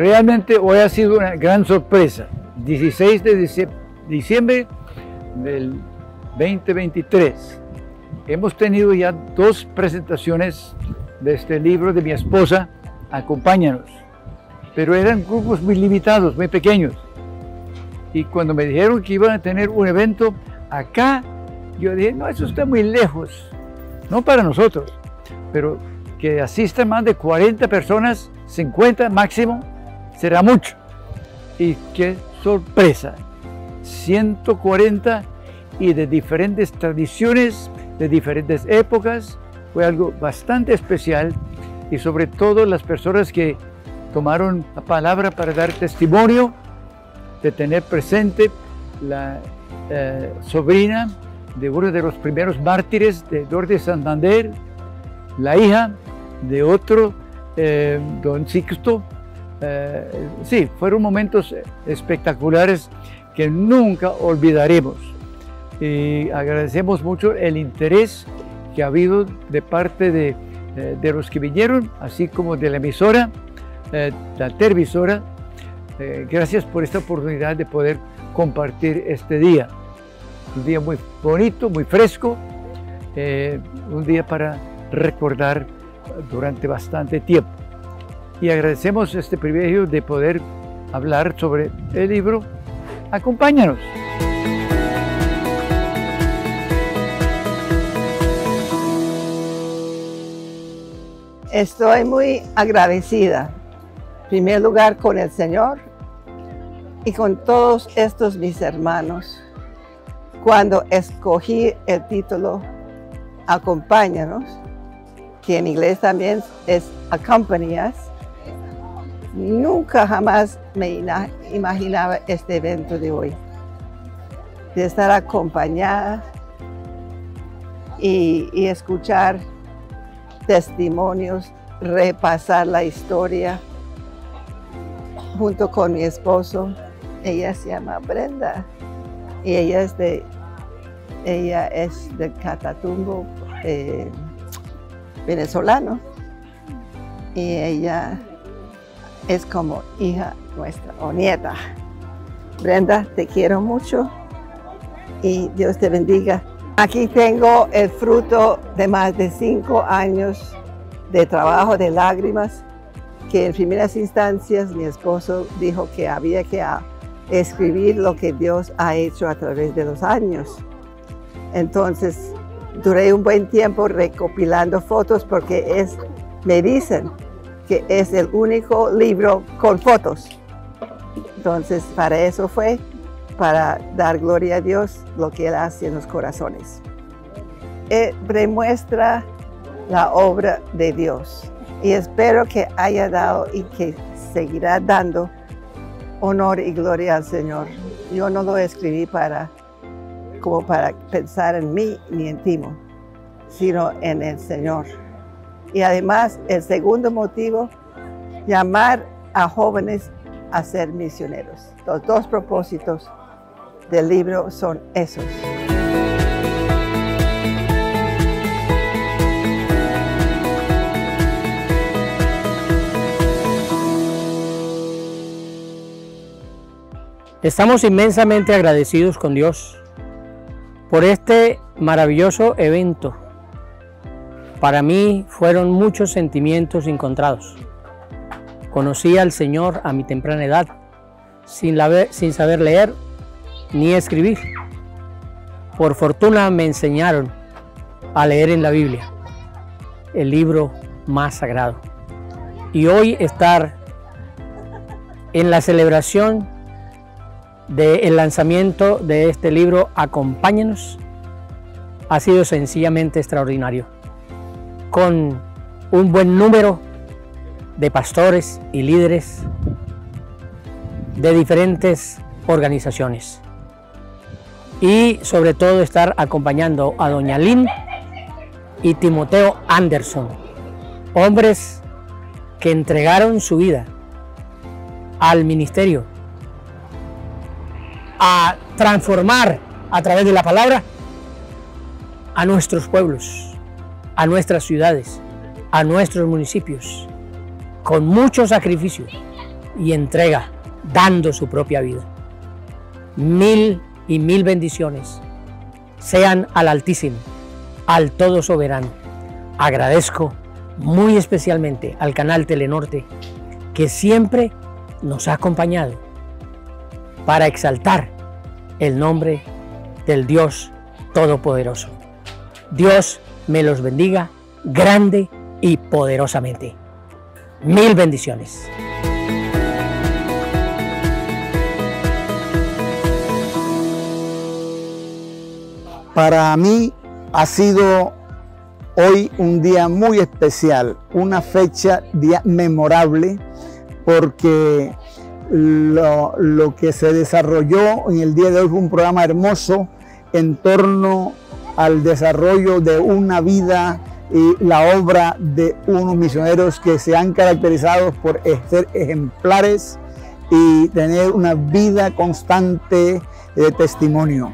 Realmente hoy ha sido una gran sorpresa. 16 de diciembre del 2023. Hemos tenido ya dos presentaciones de este libro de mi esposa, Acompáñanos, pero eran grupos muy limitados, muy pequeños. Y cuando me dijeron que iban a tener un evento acá, yo dije, no, eso está muy lejos, no para nosotros, pero que asistan más de 40 personas, 50 máximo, será mucho. Y qué sorpresa, 140 y de diferentes tradiciones, de diferentes épocas, fue algo bastante especial y sobre todo las personas que tomaron la palabra para dar testimonio de tener presente la eh, sobrina de uno de los primeros mártires de de Santander, la hija de otro, eh, don Sixto. Eh, sí, fueron momentos espectaculares que nunca olvidaremos. Y agradecemos mucho el interés que ha habido de parte de, eh, de los que vinieron, así como de la emisora, la televisora. gracias por esta oportunidad de poder compartir este día. Un día muy bonito, muy fresco, un día para recordar durante bastante tiempo. Y agradecemos este privilegio de poder hablar sobre el libro. Acompáñanos. Estoy muy agradecida, en primer lugar, con el Señor y con todos estos mis hermanos. Cuando escogí el título Acompáñanos, que en inglés también es accompany nunca jamás me imaginaba este evento de hoy, de estar acompañada y, escuchar testimonios, repasar la historia junto con mi esposo. Ella se llama Brenda y ella es de, ella es de Catatumbo, eh, venezolano y ella es como hija nuestra o nieta. Brenda, te quiero mucho y Dios te bendiga. Aquí tengo el fruto de más de cinco años de trabajo de lágrimas que en primeras instancias mi esposo dijo que había que escribir lo que Dios ha hecho a través de los años. Entonces duré un buen tiempo recopilando fotos porque es, me dicen que es el único libro con fotos. Entonces, para eso fue, para dar gloria a Dios lo que Él hace en los corazones. Él demuestra la obra de Dios y espero que haya dado y que seguirá dando honor y gloria al Señor. Yo no lo escribí para como para pensar en mí ni en ti, sino en el Señor. Y además, el segundo motivo, llamar a jóvenes a ser misioneros. Los dos propósitos del libro son esos. Estamos inmensamente agradecidos con Dios por este maravilloso evento. Para mí fueron muchos sentimientos encontrados. Conocí al Señor a mi temprana edad, sin, saber leer ni escribir. Por fortuna me enseñaron a leer en la Biblia, el libro más sagrado. Y hoy estar en la celebración del lanzamiento de este libro Acompáñenos ha sido sencillamente extraordinario. Con un buen número de pastores y líderes de diferentes organizaciones. Y sobre todo estar acompañando a doña Lynn y Timoteo Anderson, hombres que entregaron su vida al ministerio a transformar a través de la palabra a nuestros pueblos, a nuestras ciudades, a nuestros municipios, con mucho sacrificio, y entrega, dando su propia vida. Mil y mil bendiciones sean al Altísimo, al Todo Soberano. Agradezco muy especialmente al canal Telenorte que siempre nos ha acompañado para exaltar el nombre del Dios Todopoderoso. Dios me los bendiga grande y poderosamente. Mil bendiciones. Para mí ha sido hoy un día muy especial, una fecha día memorable, porque lo, lo, que se desarrolló en el día de hoy fue un programa hermoso en torno al desarrollo de una vida y la obra de unos misioneros que se han caracterizado por ser ejemplares y tener una vida constante de testimonio.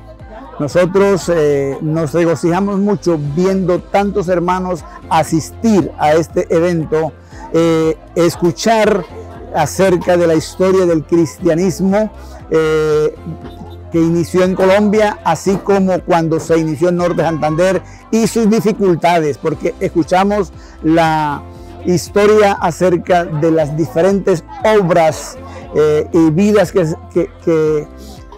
Nosotros eh, nos regocijamos mucho viendo tantos hermanos asistir a este evento, eh, escuchar acerca de la historia del cristianismo eh, que inició en Colombia, así como cuando se inició en Norte de Santander y sus dificultades, porque escuchamos la historia acerca de las diferentes obras y vidas que, que, que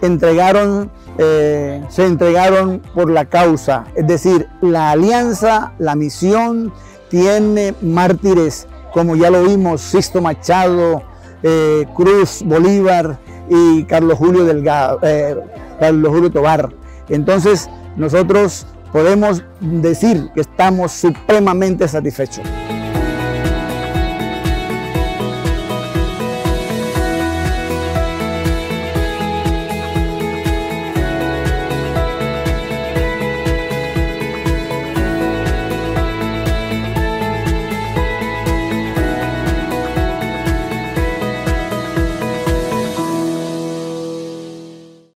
entregaron eh, se entregaron por la causa. Es decir, la alianza, la misión tiene mártires, como ya lo vimos, Sisto Machado, eh, Cruz, Bolívar y Carlos Julio Delgado, eh, Carlos Julio Tobar. Entonces, nosotros podemos decir que estamos supremamente satisfechos.